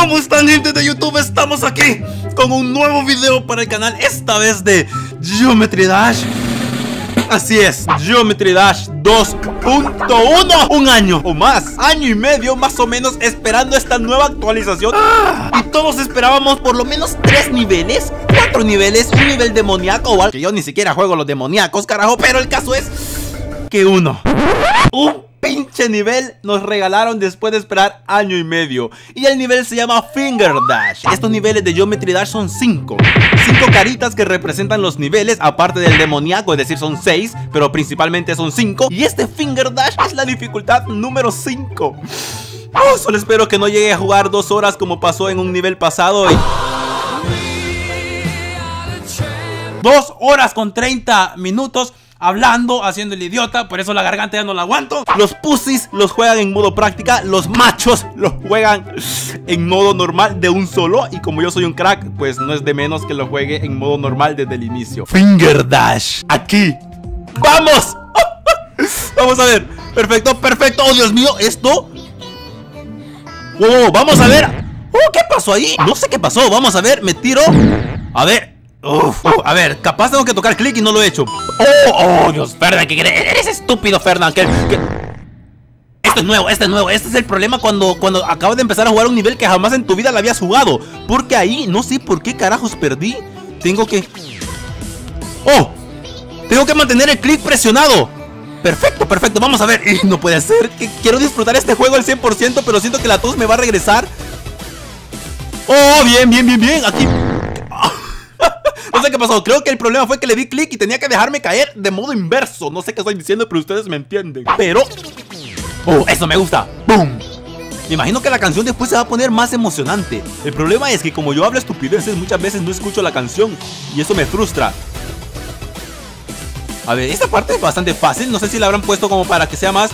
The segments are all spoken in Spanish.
¿Cómo están gente de YouTube? Estamos aquí con un nuevo video para el canal Esta vez de Geometry Dash. Así es, Geometry Dash 2.1 Un año o más, año y medio más o menos esperando esta nueva actualización. Y todos esperábamos por lo menos tres niveles Cuatro niveles, un nivel demoníaco o algo. Que yo ni siquiera juego los demoníacos, carajo Pero el caso es que uno. Un pinche nivel nos regalaron después de esperar año y medio. Y el nivel se llama Finger Dash. Estos niveles de Geometry Dash son 5 5 caritas que representan los niveles Aparte del demoníaco, es decir son 6 Pero principalmente son 5 Y este Finger Dash es la dificultad número 5 Oh, solo espero que no llegue a jugar dos horas como pasó en un nivel pasado y... Dos horas con 30 minutos hablando, haciendo el idiota, por eso la garganta ya no la aguanto. Los pussies los juegan en modo práctica, los machos los juegan en modo normal de un solo. Y como yo soy un crack, pues no es de menos que lo juegue en modo normal desde el inicio. Finger Dash, aquí. ¡Vamos! Vamos a ver. Perfecto, perfecto. Oh, Dios mío, esto. Oh, vamos a ver. Oh, ¿qué pasó ahí? No sé qué pasó. Vamos a ver, me tiro. A ver, Uf, a ver, capaz tengo que tocar clic y no lo he hecho. Oh, oh, Dios, Fernan, que eres estúpido, Fernan. Que, Esto es nuevo, este es nuevo. Este es el problema cuando, cuando acabas de empezar a jugar un nivel que jamás en tu vida la habías jugado. Porque ahí, no sé por qué carajos perdí. Tengo que... ¡Oh! Tengo que mantener el clic presionado. Perfecto, perfecto, vamos a ver. No puede ser. Quiero disfrutar este juego al 100%, pero siento que la tos me va a regresar. Oh, bien, bien, bien, bien. Aquí no sé qué pasó, creo que el problema fue que le di clic y tenía que dejarme caer de modo inverso. No sé qué estoy diciendo, pero ustedes me entienden. Pero... ¡Oh, eso me gusta! ¡Boom! Me imagino que la canción después se va a poner más emocionante. El problema es que como yo hablo estupideces muchas veces no escucho la canción Y eso me frustra. A ver, esta parte es bastante fácil. No sé si la habrán puesto como para que sea más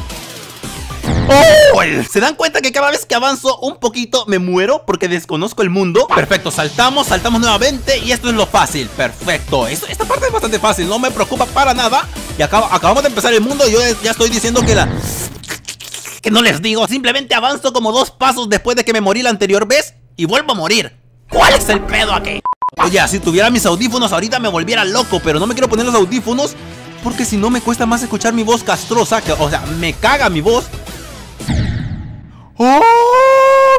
¡Oh! ¿Se dan cuenta que cada vez que avanzo un poquito me muero porque desconozco el mundo? Perfecto, saltamos, saltamos nuevamente y esto es lo fácil Perfecto, esta parte es bastante fácil, no me preocupa para nada Y acabamos de empezar el mundo y yo ya estoy diciendo que la... Que no les digo, simplemente avanzo como dos pasos después de que me morí la anterior vez y vuelvo a morir ¿Cuál es el pedo aquí? Oye, si tuviera mis audífonos ahorita me volviera loco, pero no me quiero poner los audífonos porque si no me cuesta más escuchar mi voz castrosa, que, o sea, me caga mi voz ¡Oh,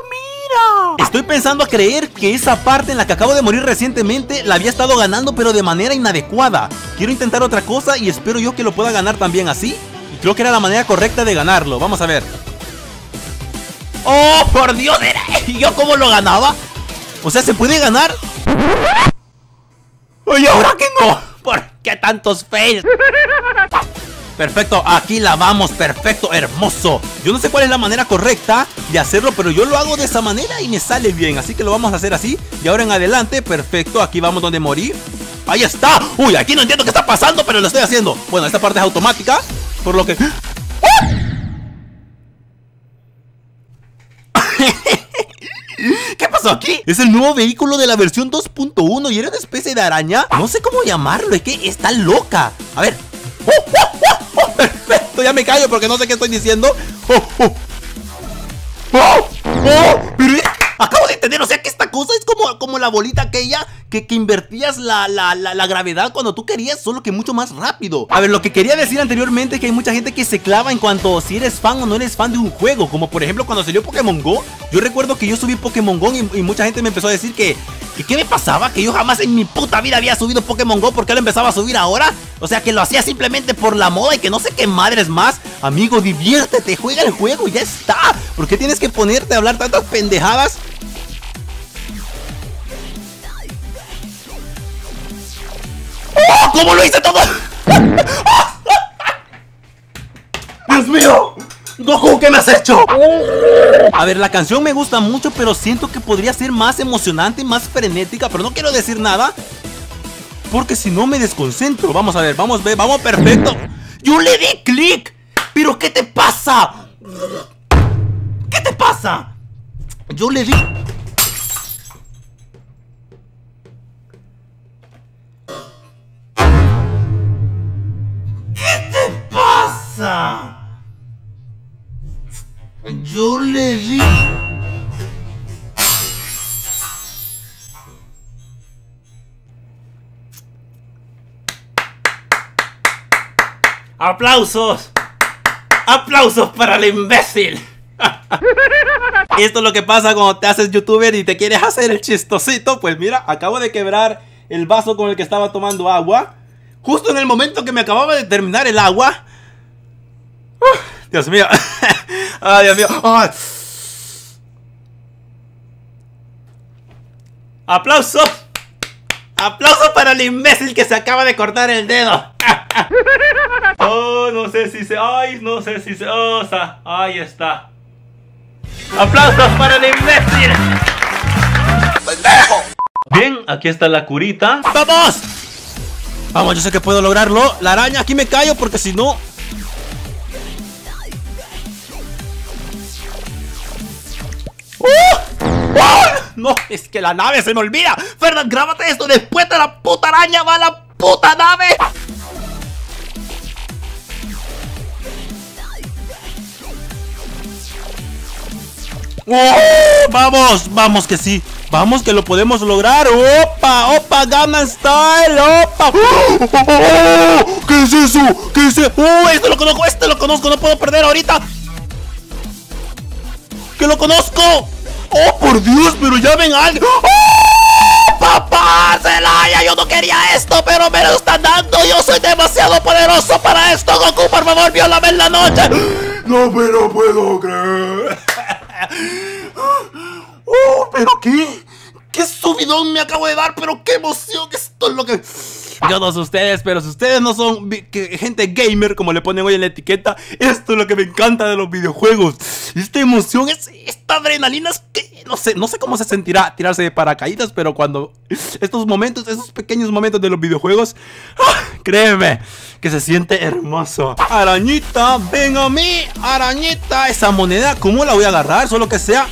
mira! Estoy pensando a creer que esa parte en la que acabo de morir recientemente la había estado ganando pero de manera inadecuada. Quiero intentar otra cosa y espero yo que lo pueda ganar también así. Y creo que era la manera correcta de ganarlo. Vamos a ver. ¡Oh, por Dios! ¿Y yo cómo lo ganaba? O sea, ¿se puede ganar? ¡Oye, ahora que no! ¿Por qué tantos fails? Perfecto, aquí la vamos, perfecto, hermoso Yo no sé cuál es la manera correcta de hacerlo Pero yo lo hago de esa manera y me sale bien Así que lo vamos a hacer así Y ahora en adelante, perfecto, aquí vamos donde morir Ahí está, uy, aquí no entiendo qué está pasando Pero lo estoy haciendo Bueno, esta parte es automática Por lo que... ¿Qué pasó aquí? Es el nuevo vehículo de la versión 2.1 y era una especie de araña. No sé cómo llamarlo, es que está loca. A ver. ¡Oh, oh, oh! Perfecto, ya me callo porque no sé qué estoy diciendo. Oh, oh. Oh, pero acabo de entender, o sea que esta cosa es como, como la bolita aquella que, invertías la, la, gravedad cuando tú querías, solo que mucho más rápido. A ver, lo que quería decir anteriormente es que hay mucha gente que se clava en cuanto si eres fan o no eres fan de un juego. Como por ejemplo cuando salió Pokémon Go. Yo recuerdo que yo subí Pokémon Go y, mucha gente me empezó a decir que, que ¿qué me pasaba? Que yo jamás en mi puta vida había subido Pokémon Go. ¿Por qué lo empezaba a subir ahora? O sea, que lo hacía simplemente por la moda y que no sé qué madres más. Amigo, diviértete, juega el juego y ya está. ¿Por qué tienes que ponerte a hablar tantas pendejadas ¡Oh! ¿Cómo lo hice todo? ¡Dios mío! Goku, ¿qué me has hecho? A ver, la canción me gusta mucho, pero siento que podría ser más emocionante, más frenética, pero no quiero decir nada. Porque si no me desconcentro. Vamos a ver, vamos a ver, vamos perfecto. Yo le di clic. ¿Pero qué te pasa? ¿Qué te pasa? Yo le di... Yo le di. ¡Aplausos! ¡Aplausos para el imbécil! Esto es lo que pasa cuando te haces youtuber y te quieres hacer el chistosito. Pues mira, acabo de quebrar el vaso con el que estaba tomando agua. Justo en el momento que me acababa de terminar el agua. Dios mío. Ay, Dios mío. ¡Aplausos! ¡Aplausos para el imbécil que se acaba de cortar el dedo! oh, no sé si se... ¡Ay, no sé si se osa! Ahí está. ¡Aplausos para el imbécil! Bien, aquí está la curita. ¡Vamos! Vamos, yo sé que puedo lograrlo. La araña, aquí me callo porque si no... es que la nave se me olvida. Fernand, grábate esto. Después de la puta araña va la puta nave. ¡Oh! Vamos, vamos que sí. Vamos que lo podemos lograr. ¡Opa! ¡Opa! ¡Gana Style! ¡Opa! ¡Oh! ¿Qué es eso? ¿Qué es eso? ¡Oh! Este lo conozco, este lo conozco. No puedo perder ahorita. ¡Que lo conozco! ¡Oh, por Dios! Pero ya ven algo. ¡Oh! ¡Papá! ¡Celaya! Yo no quería esto, pero me lo están dando. Yo soy demasiado poderoso para esto. Goku, por favor, violame en la noche. No me lo puedo creer. ¡Oh! ¿Pero qué? ¡Qué subidón me acabo de dar! ¡Pero qué emoción! Esto es lo que... Yo no sé ustedes, pero si ustedes no son gente gamer, como le ponen hoy en la etiqueta, esto es lo que me encanta de los videojuegos. Esta emoción, es, esta adrenalina es que no sé, no sé cómo se sentirá tirarse de paracaídas, pero cuando estos momentos, esos pequeños momentos de los videojuegos, ¡ah! créeme que se siente hermoso. Arañita, ven a mí, arañita, esa moneda, ¿cómo la voy a agarrar? Solo que sea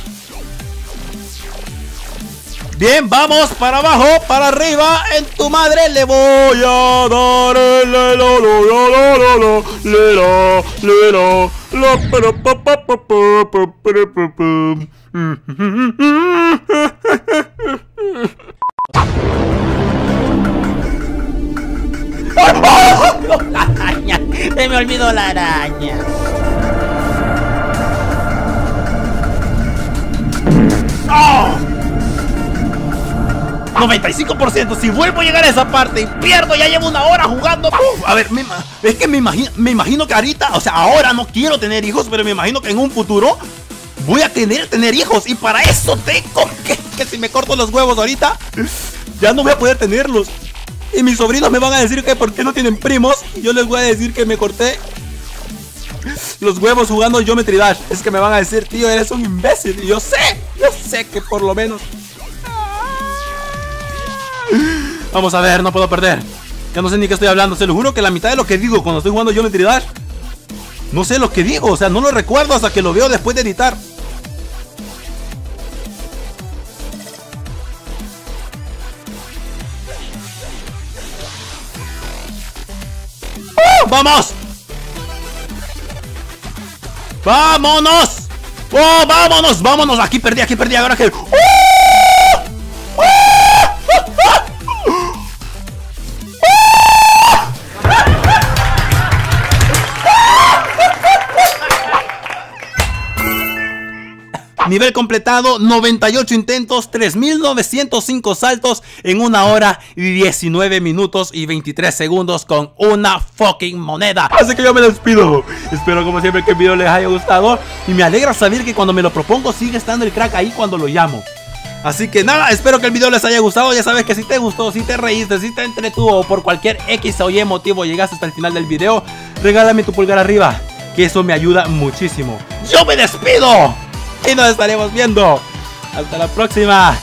Bien, vamos para abajo, para arriba, en tu madre le voy a dar el lelo, lo, lo, La araña, se me olvidó la araña. 95%. Si vuelvo a llegar a esa parte y pierdo, ya llevo una hora jugando. a ver, es que me imagino, me imagino que ahorita, o sea, ahora no quiero tener hijos, pero me imagino que en un futuro voy a tener, tener hijos. Y para eso tengo que, que si me corto los huevos ahorita, ya no voy a poder tenerlos. Y mis sobrinos me van a decir que por qué no tienen primos. Yo les voy a decir que me corté los huevos jugando Geometry Dash. Es que me van a decir, tío, eres un imbécil. Y yo sé, yo sé que por lo menos Vamos a ver, no puedo perder. Ya no sé ni qué estoy hablando. Se lo juro que la mitad de lo que digo cuando estoy jugando Geometry Dash. No sé lo que digo. O sea, no lo recuerdo hasta que lo veo después de editar. ¡Oh! ¡Vamos! ¡Vámonos! ¡Oh, vámonos! ¡Vámonos! Aquí perdí, aquí perdí. Ahora que... ¡Oh! Nivel completado, 98 intentos, 3905 saltos en una hora y 19 minutos y 23 segundos con una fucking moneda. Así que yo me despido. Espero como siempre que el video les haya gustado y me alegra saber que cuando me lo propongo sigue estando el crack ahí cuando lo llamo. Así que nada, espero que el video les haya gustado. Ya sabes que si te gustó, si te reíste, si te entretuvo o por cualquier X o Y motivo llegaste hasta el final del video, regálame tu pulgar arriba, que eso me ayuda muchísimo. ¡Yo me despido! Y nos estaremos viendo. Hasta la próxima.